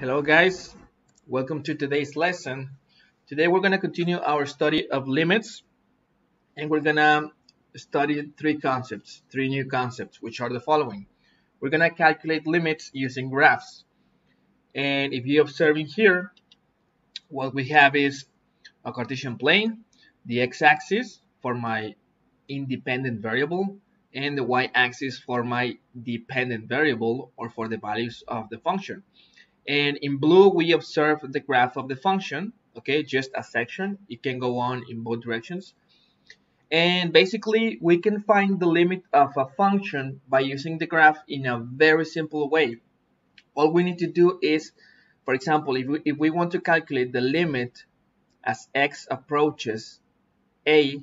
Hello guys, welcome to today's lesson. Today we're going to continue our study of limits and we're going to study three concepts, three new concepts, which are the following. We're going to calculate limits using graphs. And if you're observing here, what we have is a Cartesian plane, the x-axis for my independent variable, and the y-axis for my dependent variable or for the values of the function. And in blue, we observe the graph of the function, okay, just a section. It can go on in both directions. And basically, we can find the limit of a function by using the graph in a very simple way. All we need to do is, for example, if we, if we want to calculate the limit as x approaches a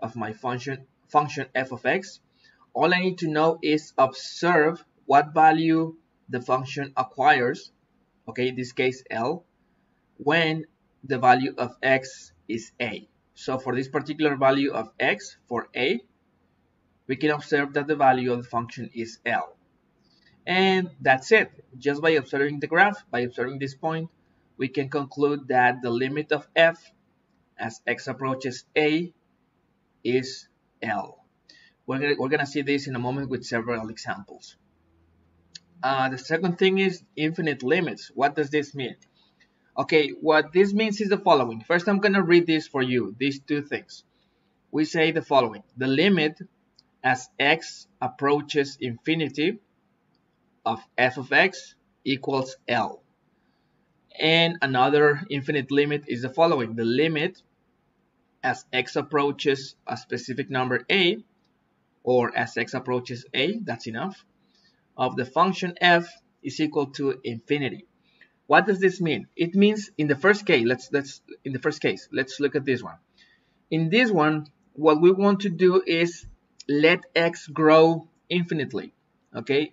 of my function, function f of x, all I need to know is observe what value the function acquires okay, in this case L, when the value of x is a. So for this particular value of x, for a, we can observe that the value of the function is L. And that's it. Just by observing the graph, by observing this point, we can conclude that the limit of f as x approaches a is L. We're we're gonna see this in a moment with several examples. Uh, the second thing is infinite limits. What does this mean? Okay, what this means is the following. First, I'm going to read this for you, these two things. We say the following. The limit as x approaches infinity of f of x equals L. And another infinite limit is the following. The limit as x approaches a specific number a, or as x approaches a, that's enough, of the function f is equal to infinity. What does this mean? It means in the first case, let's let's in the first case, let's look at this one. In this one, what we want to do is let x grow infinitely. Okay,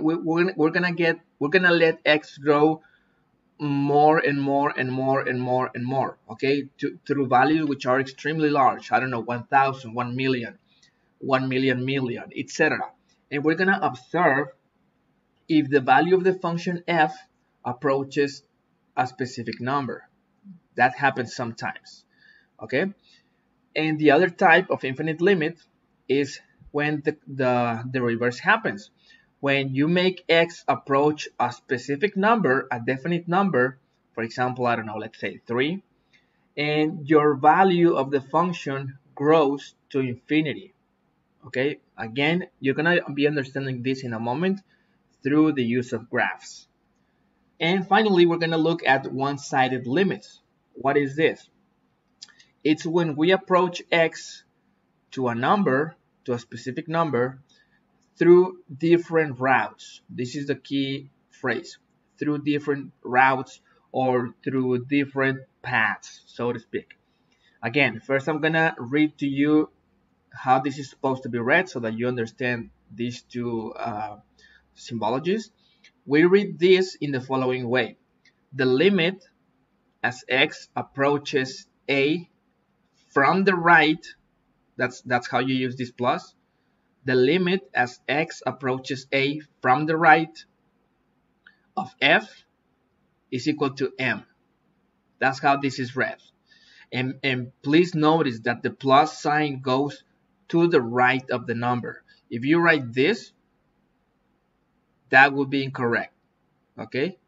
we, we're, we're gonna get we're gonna let x grow more and more and more and more and more. Okay, to, through values which are extremely large. I don't know, 1,000, 1 million, 1 million million, etc. And we're gonna observe if the value of the function f approaches a specific number. That happens sometimes, okay? And the other type of infinite limit is when the, the, the reverse happens. When you make x approach a specific number, a definite number, for example, I don't know, let's say 3, and your value of the function grows to infinity. Okay, again, you're gonna be understanding this in a moment through the use of graphs. And finally, we're going to look at one-sided limits. What is this? It's when we approach x to a number, to a specific number, through different routes. This is the key phrase. Through different routes or through different paths, so to speak. Again, first I'm going to read to you how this is supposed to be read so that you understand these two uh, symbologies, we read this in the following way. The limit as x approaches a from the right, that's, that's how you use this plus, the limit as x approaches a from the right of f is equal to m. That's how this is read. And, and please notice that the plus sign goes to the right of the number. If you write this, that would be incorrect okay?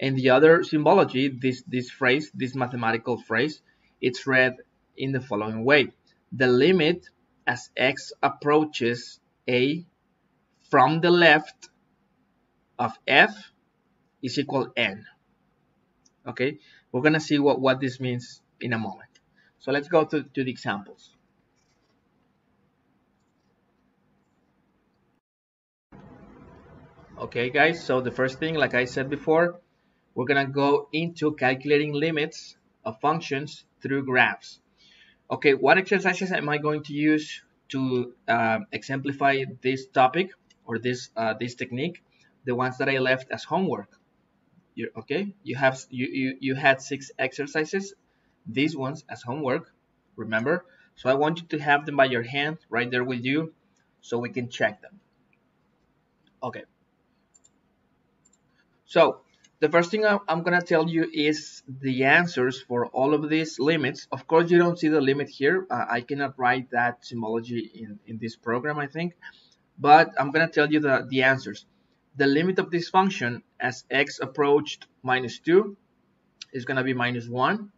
And the other symbology this this phrase this mathematical phrase it's read in the following way. The limit as x approaches a from the left of f is equal n okay? We're gonna see what what this means in a moment. So let's go to, to the examples Okay guys, so the first thing, like I said before, we're gonna go into calculating limits of functions through graphs. Okay, what exercises am I going to use to uh, exemplify this topic or this uh, this technique? The ones that I left as homework. You're, okay, you have you, you you had six exercises. These ones as homework. Remember. So I want you to have them by your hand right there with you, so we can check them. Okay. So the first thing I'm going to tell you is the answers for all of these limits. Of course, you don't see the limit here. Uh, I cannot write that symbology in, in this program, I think. But I'm going to tell you the, the answers. The limit of this function as x approached minus 2 is going to be minus 1.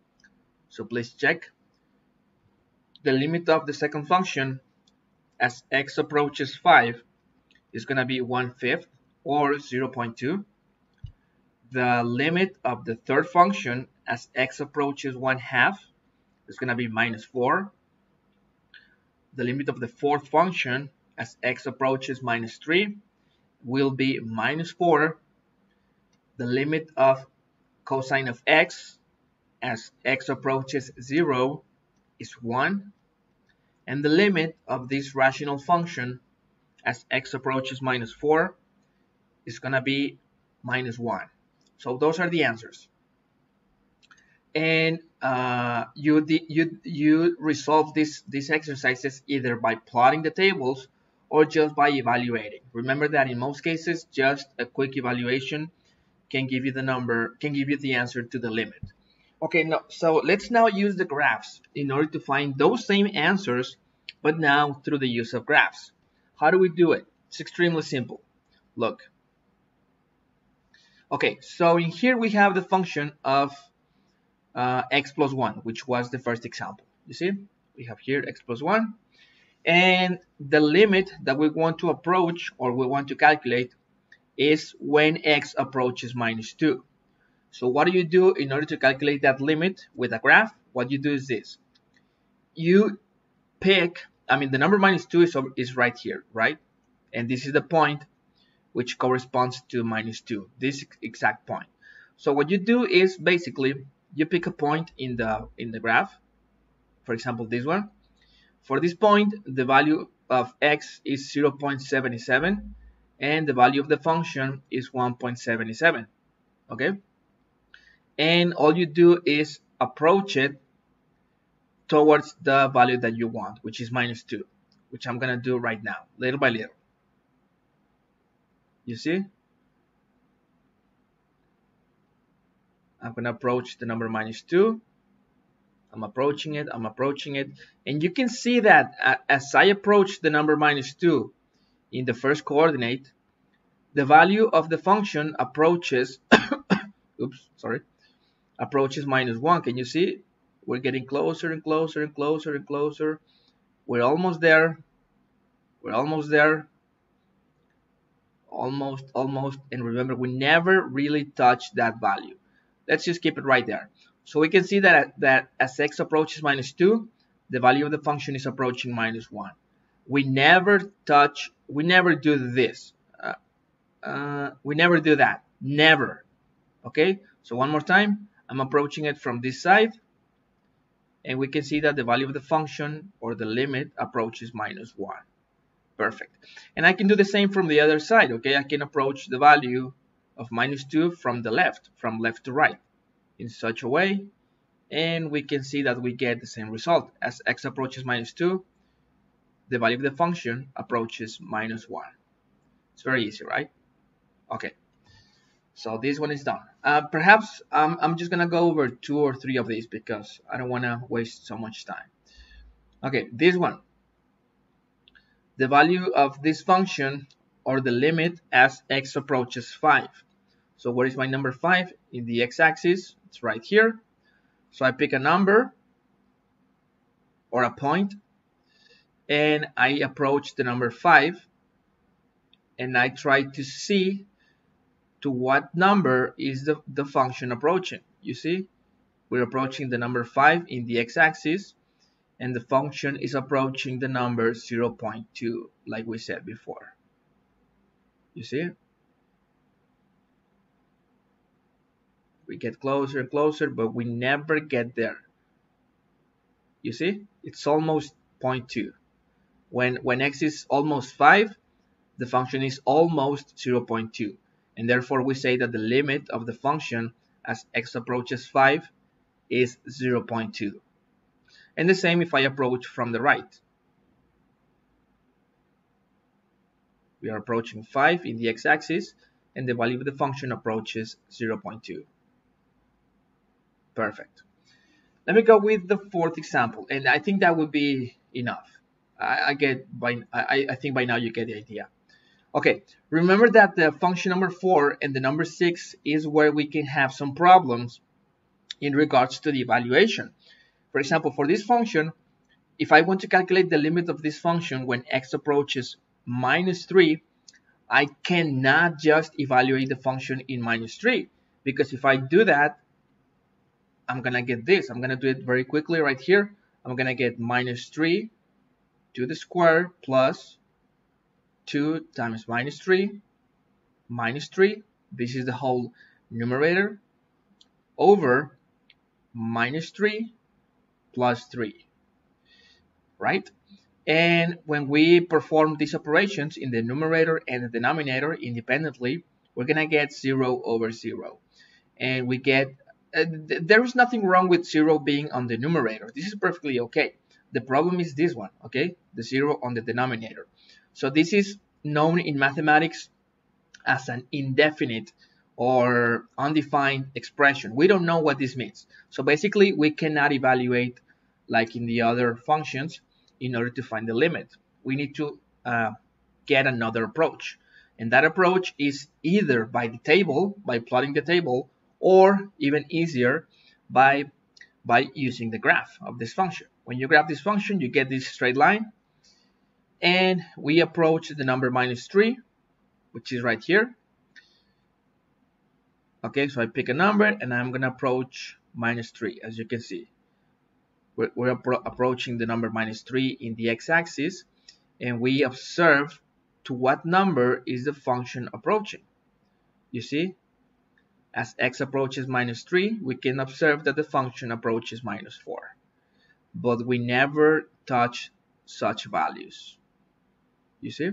So please check. The limit of the second function as x approaches 5 is going to be 1 fifth or 0.2. The limit of the third function as x approaches 1 half is going to be minus 4. The limit of the fourth function as x approaches minus 3 will be minus 4. The limit of cosine of x as x approaches 0 is 1. And the limit of this rational function as x approaches minus 4 is going to be minus 1. So those are the answers. And uh, you, you, you resolve this, these exercises either by plotting the tables or just by evaluating. Remember that in most cases, just a quick evaluation can give you the number, can give you the answer to the limit. Okay, no, so let's now use the graphs in order to find those same answers, but now through the use of graphs. How do we do it? It's extremely simple. Look. Okay, so in here we have the function of uh, x plus 1, which was the first example. You see, we have here x plus 1. And the limit that we want to approach or we want to calculate is when x approaches minus 2. So what do you do in order to calculate that limit with a graph? What you do is this. You pick I mean, the number minus 2 is, is right here, right? And this is the point which corresponds to minus 2, this exact point. So what you do is basically you pick a point in the in the graph, for example, this one. For this point, the value of x is 0.77 and the value of the function is 1.77, okay? And all you do is approach it towards the value that you want, which is minus 2, which I'm going to do right now, little by little. You see? I'm going to approach the number minus 2. I'm approaching it, I'm approaching it. And you can see that uh, as I approach the number minus 2 in the first coordinate, the value of the function approaches, oops, sorry, approaches minus 1. Can you see? We're getting closer and closer and closer and closer. We're almost there. We're almost there. Almost, almost. And remember, we never really touch that value. Let's just keep it right there. So we can see that, that as x approaches minus 2, the value of the function is approaching minus 1. We never touch, we never do this. Uh, uh, we never do that. Never. Okay? So one more time. I'm approaching it from this side and we can see that the value of the function or the limit approaches minus 1. Perfect. And I can do the same from the other side, okay? I can approach the value of minus 2 from the left, from left to right, in such a way, and we can see that we get the same result. As x approaches minus 2, the value of the function approaches minus 1. It's very easy, right? Okay. So this one is done. Uh, perhaps um, I'm just gonna go over two or three of these because I don't wanna waste so much time. Okay, this one. The value of this function or the limit as x approaches 5. So where is my number 5? In the x-axis, it's right here. So I pick a number or a point and I approach the number 5 and I try to see to what number is the, the function approaching. You see, we're approaching the number 5 in the x-axis, and the function is approaching the number 0.2, like we said before. You see? We get closer and closer, but we never get there. You see? It's almost 0.2. When, when x is almost 5, the function is almost 0.2 and therefore we say that the limit of the function as x approaches 5 is 0.2. And the same if I approach from the right. We are approaching 5 in the x-axis, and the value of the function approaches 0.2. Perfect. Let me go with the fourth example, and I think that would be enough. I, I get by I, I think by now you get the idea. Okay, remember that the function number 4 and the number 6 is where we can have some problems in regards to the evaluation. For example, for this function, if I want to calculate the limit of this function when x approaches minus 3, I cannot just evaluate the function in minus 3 because if I do that, I'm going to get this. I'm going to do it very quickly right here. I'm going to get minus 3 to the square plus 2 times minus 3 minus 3. This is the whole numerator over minus 3 plus 3, right? And when we perform these operations in the numerator and the denominator independently, we're going to get 0 over 0. And we get, uh, th there is nothing wrong with 0 being on the numerator. This is perfectly okay. The problem is this one, okay? The 0 on the denominator. So this is known in mathematics as an indefinite or undefined expression. We don't know what this means. So basically, we cannot evaluate like in the other functions in order to find the limit. We need to uh, get another approach. And that approach is either by the table, by plotting the table, or even easier, by, by using the graph of this function. When you graph this function, you get this straight line, and we approach the number minus 3, which is right here, Okay, so I pick a number and I'm going to approach minus 3, as you can see. We're, we're appro approaching the number minus 3 in the x-axis, and we observe to what number is the function approaching. You see, as x approaches minus 3, we can observe that the function approaches minus 4. But we never touch such values. You see?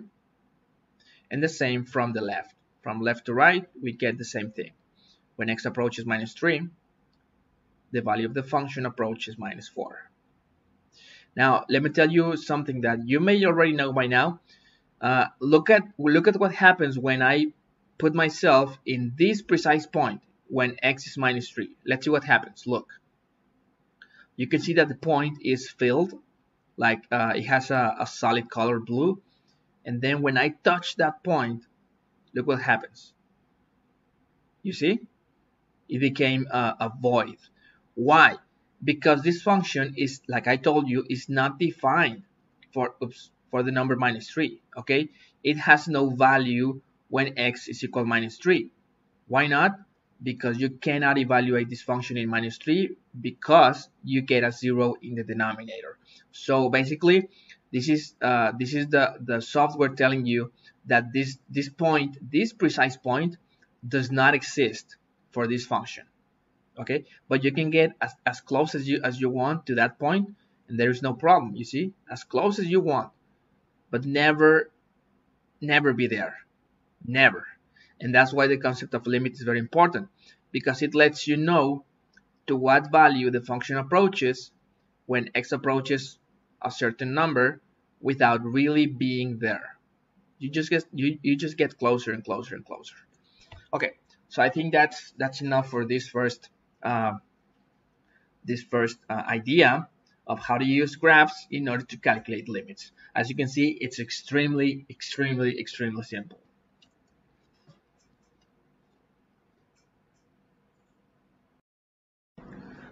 And the same from the left. From left to right, we get the same thing. When x approaches minus 3, the value of the function approaches minus 4. Now, let me tell you something that you may already know by now. Uh, look at look at what happens when I put myself in this precise point when x is minus 3. Let's see what happens. Look. You can see that the point is filled, like uh, it has a, a solid color blue. And then when I touch that point, look what happens. You see? It became a, a void. Why? Because this function is, like I told you, is not defined for, oops, for the number minus 3, okay? It has no value when x is equal minus 3. Why not? Because you cannot evaluate this function in minus 3 because you get a 0 in the denominator. So basically, this is uh, this is the, the software telling you that this, this point, this precise point, does not exist for this function okay? But you can get as, as close as you as you want to that point and there is no problem you see? As close as you want but never never be there. Never. And that's why the concept of limit is very important because it lets you know to what value the function approaches when x approaches a certain number without really being there. You just get you, you just get closer and closer and closer. Okay so I think that's that's enough for this first uh, this first uh, idea of how to use graphs in order to calculate limits. As you can see, it's extremely, extremely, extremely simple.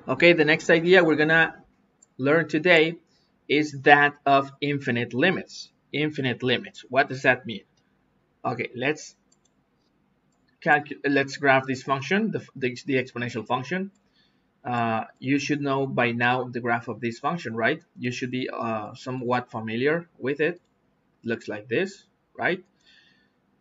Okay, the next idea we're gonna learn today is that of infinite limits. Infinite limits. What does that mean? Okay, let's let's graph this function, the, the, the exponential function. Uh, you should know by now the graph of this function, right? You should be uh, somewhat familiar with it. Looks like this, right?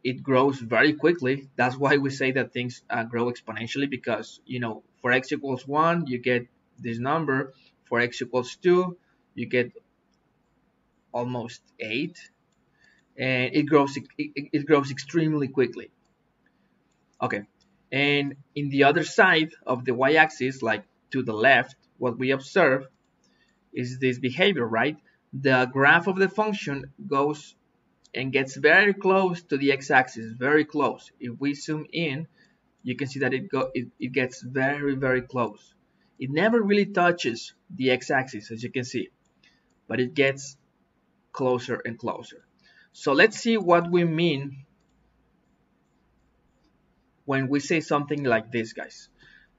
It grows very quickly. That's why we say that things uh, grow exponentially because, you know, for x equals 1, you get this number. For x equals 2, you get almost 8. And it grows, it, it grows extremely quickly. Okay, and in the other side of the y-axis, like to the left, what we observe is this behavior, right? The graph of the function goes and gets very close to the x-axis, very close. If we zoom in, you can see that it, go, it, it gets very, very close. It never really touches the x-axis, as you can see, but it gets closer and closer. So let's see what we mean when we say something like this, guys.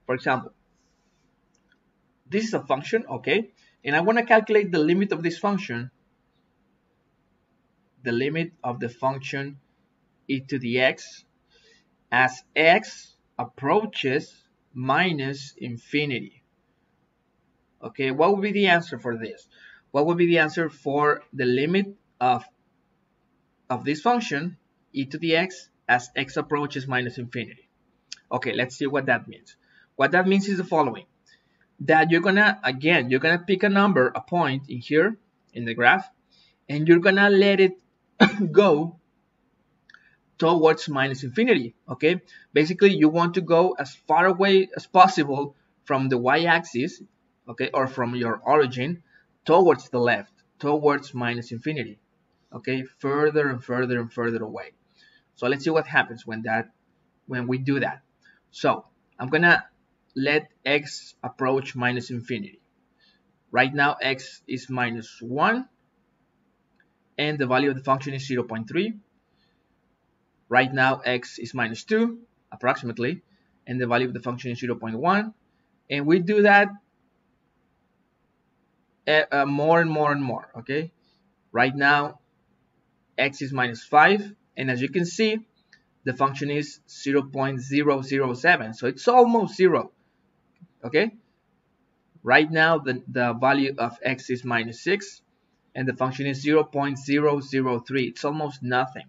For example, this is a function, okay? And I want to calculate the limit of this function, the limit of the function e to the x as x approaches minus infinity. Okay, what would be the answer for this? What would be the answer for the limit of, of this function, e to the x, as x approaches minus infinity? Okay, let's see what that means. What that means is the following. That you're gonna, again, you're gonna pick a number, a point in here, in the graph, and you're gonna let it go towards minus infinity, okay? Basically, you want to go as far away as possible from the y-axis, okay, or from your origin towards the left, towards minus infinity, okay? Further and further and further away. So let's see what happens when that, when we do that. So I'm gonna let x approach minus infinity. Right now, x is minus 1, and the value of the function is 0.3. Right now, x is minus 2, approximately, and the value of the function is 0.1. And we do that uh, more and more and more, okay? Right now, x is minus 5, and as you can see, the function is 0.007, so it's almost 0, okay? Right now, the, the value of x is minus 6, and the function is 0.003. It's almost nothing.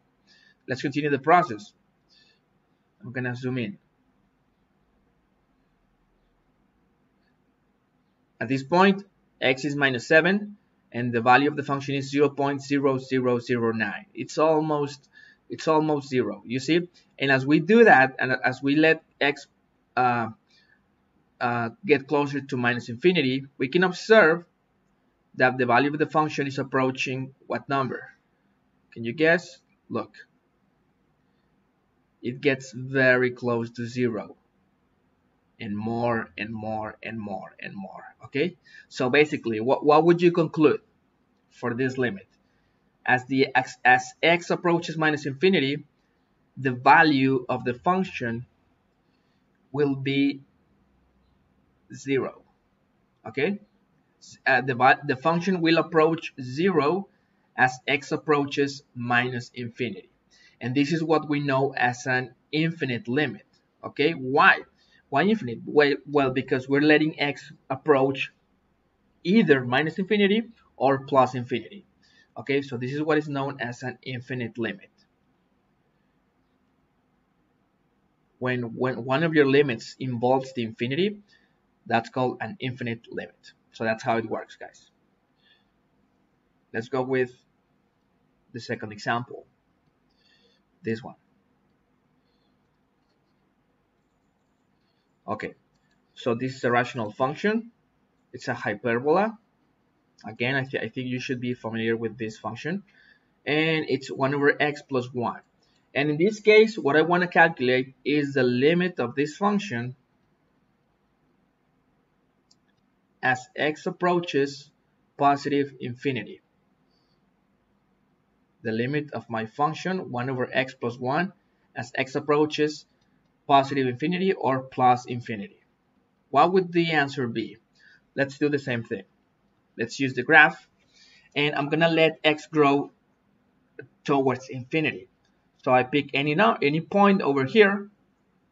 Let's continue the process. I'm going to zoom in. At this point, x is minus 7, and the value of the function is 0.0009. It's almost it's almost zero. You see, and as we do that, and as we let x uh, uh, get closer to minus infinity, we can observe that the value of the function is approaching what number? Can you guess? Look, it gets very close to zero and more and more and more and more okay so basically what, what would you conclude for this limit as the x as x approaches minus infinity the value of the function will be zero. Okay? Uh, the, the function will approach zero as x approaches minus infinity. And this is what we know as an infinite limit. Okay? Why? Why infinite? Well, well, because we're letting x approach either minus infinity or plus infinity. Okay, so this is what is known as an infinite limit. When, when one of your limits involves the infinity, that's called an infinite limit. So that's how it works, guys. Let's go with the second example. This one. Okay, so this is a rational function. It's a hyperbola. Again, I, th I think you should be familiar with this function. And it's 1 over x plus 1. And in this case, what I want to calculate is the limit of this function as x approaches positive infinity. The limit of my function 1 over x plus 1 as x approaches positive infinity or plus infinity. What would the answer be? Let's do the same thing. Let's use the graph and I'm gonna let x grow towards infinity. So I pick any now any point over here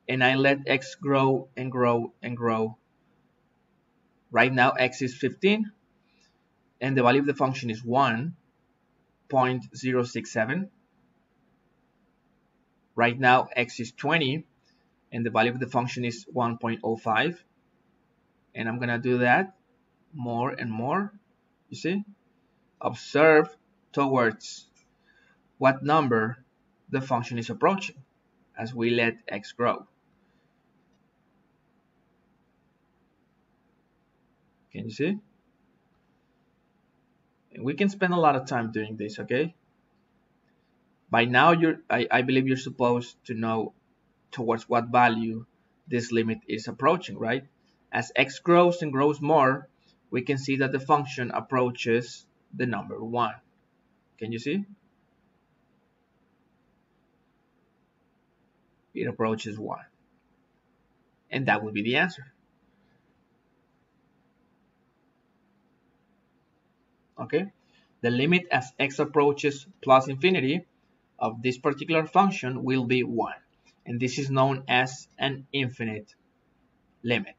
and I let x grow and grow and grow. Right now x is 15 and the value of the function is 1.067. Right now x is 20 and the value of the function is 1.05 and I'm gonna do that more and more you see? Observe towards what number the function is approaching as we let x grow. Can you see? And we can spend a lot of time doing this okay? By now, you're, I, I believe you're supposed to know towards what value this limit is approaching, right? As x grows and grows more, we can see that the function approaches the number 1. Can you see? It approaches 1. And that would be the answer. Okay? The limit as x approaches plus infinity of this particular function will be 1. And this is known as an infinite limit.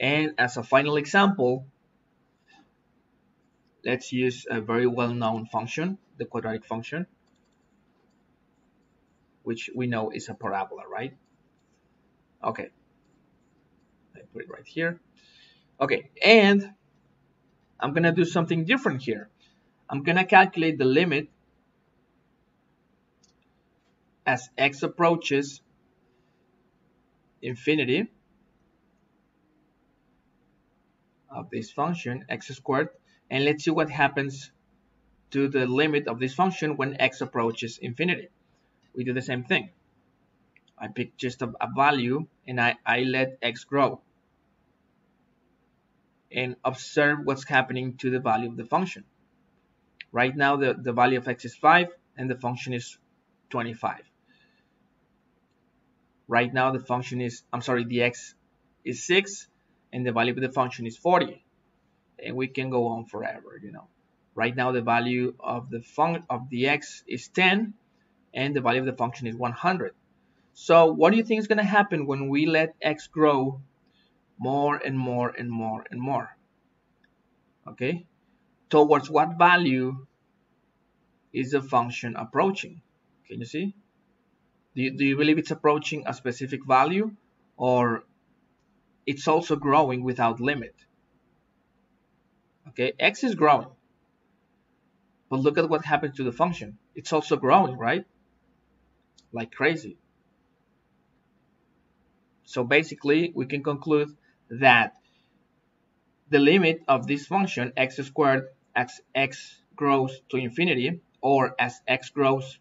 And as a final example, let's use a very well-known function, the quadratic function, which we know is a parabola, right? Okay, I put it right here. Okay, and I'm gonna do something different here. I'm gonna calculate the limit as x approaches infinity of this function x squared and let's see what happens to the limit of this function when x approaches infinity. We do the same thing. I pick just a, a value and I, I let x grow and observe what's happening to the value of the function. Right now the, the value of x is 5 and the function is 25. Right now the function is, I'm sorry, the x is 6 and the value of the function is 40 and we can go on forever you know. Right now the value of the function of the x is 10 and the value of the function is 100 so what do you think is going to happen when we let x grow more and more and more and more? Okay? Towards what value is the function approaching? Can you see? Do you, do you believe it's approaching a specific value or it's also growing without limit. Okay, x is growing. But look at what happens to the function. It's also growing, right? Like crazy. So basically, we can conclude that the limit of this function, x squared, as x grows to infinity, or as x grows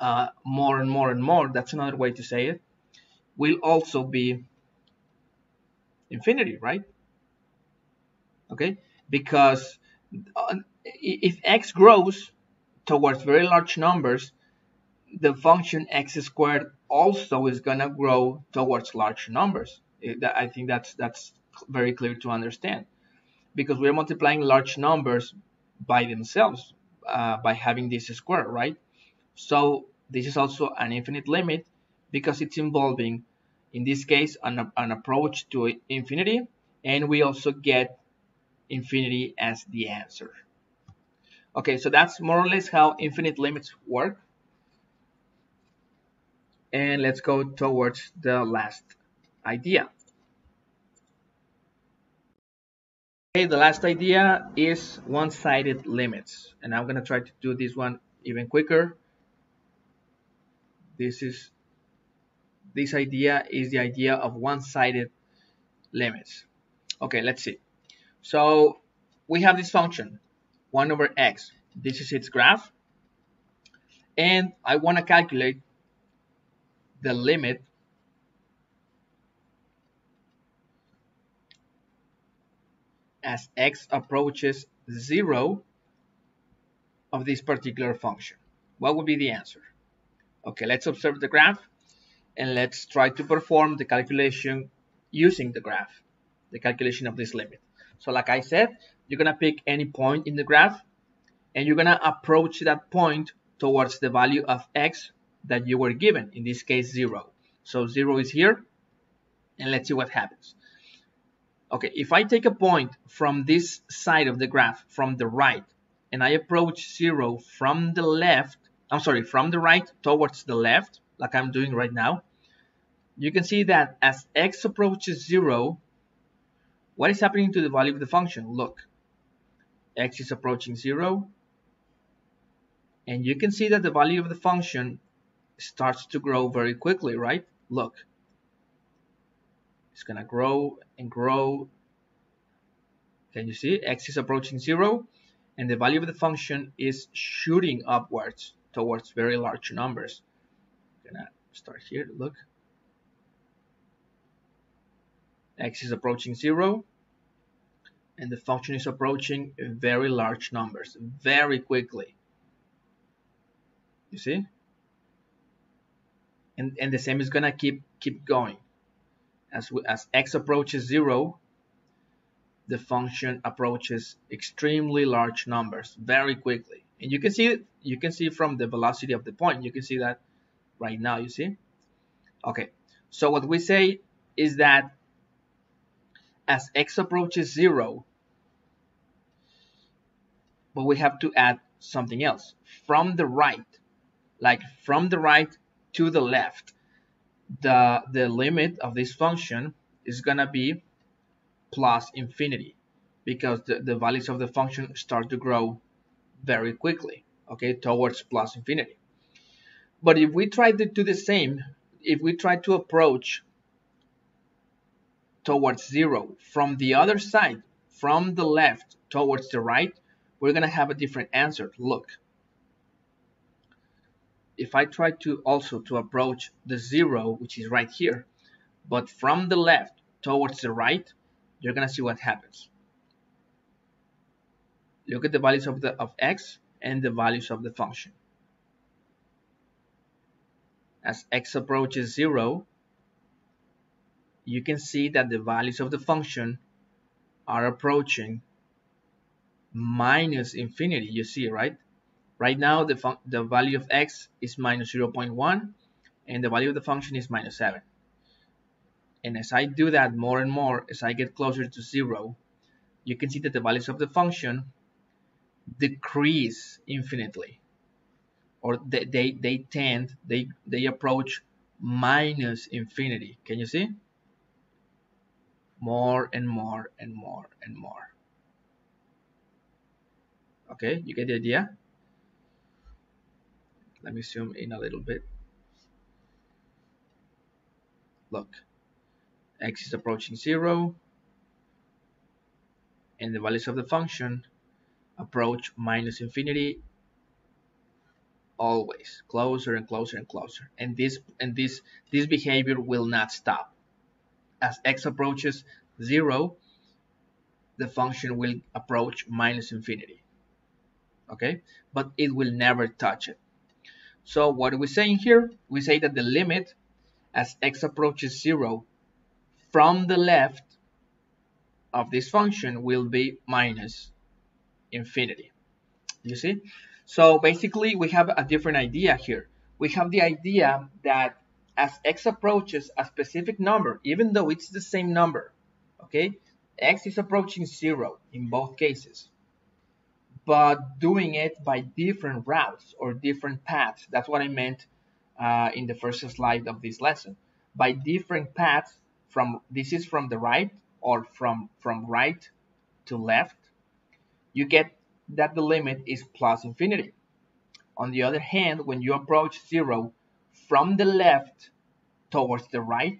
uh, more and more and more, that's another way to say it, will also be infinity, right? Okay, because uh, if x grows towards very large numbers, the function x squared also is gonna grow towards large numbers. I think that's that's very clear to understand because we're multiplying large numbers by themselves uh, by having this square, right? So this is also an infinite limit because it's involving in this case an, an approach to infinity and we also get infinity as the answer. Okay so that's more or less how infinite limits work. And let's go towards the last idea. Okay the last idea is one-sided limits. And I'm gonna try to do this one even quicker. This is this idea is the idea of one-sided limits. Okay, let's see. So we have this function, 1 over x. This is its graph. And I want to calculate the limit as x approaches 0 of this particular function. What would be the answer? Okay, let's observe the graph and let's try to perform the calculation using the graph, the calculation of this limit. So like I said, you're gonna pick any point in the graph and you're gonna approach that point towards the value of x that you were given, in this case zero. So zero is here and let's see what happens. Okay, if I take a point from this side of the graph, from the right, and I approach zero from the left, I'm sorry, from the right towards the left, like I'm doing right now, you can see that as x approaches 0, what is happening to the value of the function? Look, x is approaching 0, and you can see that the value of the function starts to grow very quickly, right? Look, it's going to grow and grow. Can you see? x is approaching 0, and the value of the function is shooting upwards towards very large numbers. Start here to look. x is approaching zero, and the function is approaching very large numbers very quickly. You see? And, and the same is gonna keep keep going. As, we, as x approaches zero, the function approaches extremely large numbers very quickly. And you can see you can see from the velocity of the point, you can see that right now, you see? Okay, so what we say is that as x approaches zero, but we have to add something else. From the right, like from the right to the left, the, the limit of this function is gonna be plus infinity because the, the values of the function start to grow very quickly, okay, towards plus infinity. But if we try to do the same, if we try to approach towards zero from the other side, from the left towards the right, we're going to have a different answer. Look, if I try to also to approach the zero, which is right here, but from the left towards the right, you're gonna see what happens. Look at the values of the of x and the values of the function. As x approaches zero, you can see that the values of the function are approaching minus infinity. You see, right? Right now, the, the value of x is minus 0.1 and the value of the function is minus 7. And as I do that more and more, as I get closer to zero, you can see that the values of the function decrease infinitely. Or they, they, they tend, they, they approach minus infinity. Can you see? More and more and more and more. Okay, you get the idea? Let me zoom in a little bit. Look, x is approaching 0 and the values of the function approach minus infinity always closer and closer and closer. And this and this this behavior will not stop. As x approaches 0 the function will approach minus infinity. Okay? But it will never touch it. So what are we saying here? We say that the limit as x approaches 0 from the left of this function will be minus infinity. You see? So basically we have a different idea here. We have the idea that as x approaches a specific number, even though it's the same number, okay, x is approaching zero in both cases, but doing it by different routes or different paths. That's what I meant uh, in the first slide of this lesson. By different paths, from this is from the right or from from right to left you get that the limit is plus infinity. On the other hand when you approach zero from the left towards the right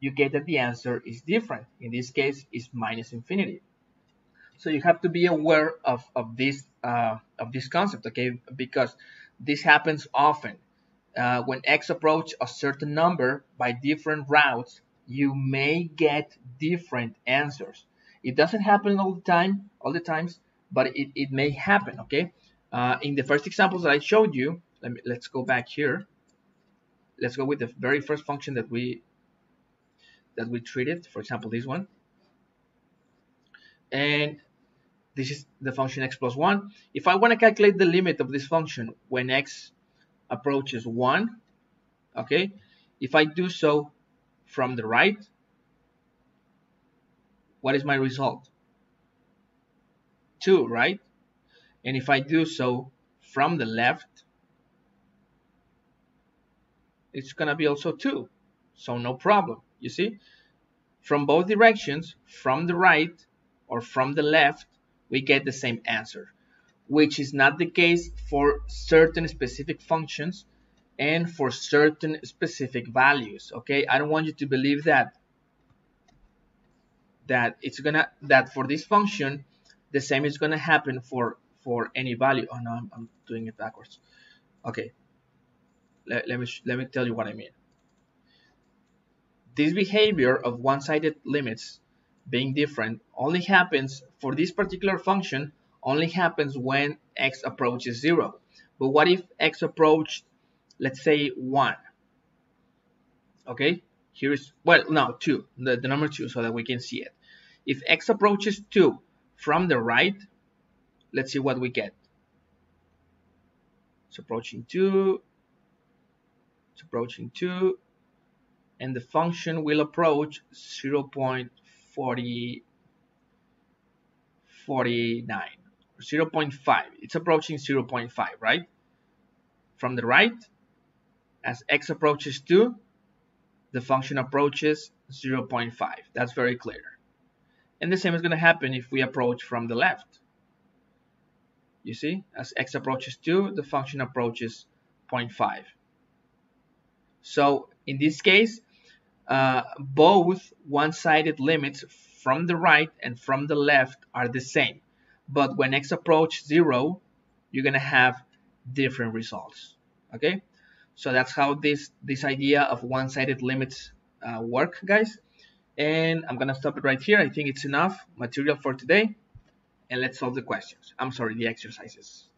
you get that the answer is different. In this case is minus infinity. So you have to be aware of, of this uh, of this concept okay? Because this happens often. Uh, when x approach a certain number by different routes you may get different answers. It doesn't happen all the time, all the times, but it, it may happen, okay? Uh, in the first examples that I showed you, let me, let's go back here. Let's go with the very first function that we that we treated, for example, this one. And this is the function x plus 1. If I want to calculate the limit of this function when x approaches 1, okay, if I do so from the right, what is my result? 2, right? And if I do so from the left, it's going to be also 2. So no problem, you see? From both directions, from the right or from the left, we get the same answer, which is not the case for certain specific functions and for certain specific values okay i don't want you to believe that that it's gonna that for this function the same is gonna happen for for any value. Oh no, I'm, I'm doing it backwards. Okay, let, let me let me tell you what I mean. This behavior of one-sided limits being different only happens for this particular function only happens when x approaches 0. But what if x approached, let's say, 1? Okay, here's, well, no, 2, the, the number 2, so that we can see it. If x approaches 2 from the right, let's see what we get. It's approaching 2, it's approaching 2, and the function will approach 0 0.40, 49. 0.5. It's approaching 0.5, right? From the right, as x approaches 2, the function approaches 0.5. That's very clear. And the same is going to happen if we approach from the left. You see, as x approaches 2, the function approaches 0.5. So in this case, uh, both one-sided limits from the right and from the left are the same but when x approaches zero you're gonna have different results okay so that's how this this idea of one-sided limits uh, work guys and I'm gonna stop it right here. I think it's enough material for today. And let's solve the questions. I'm sorry the exercises